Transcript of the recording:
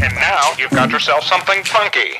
And now you've got yourself something funky.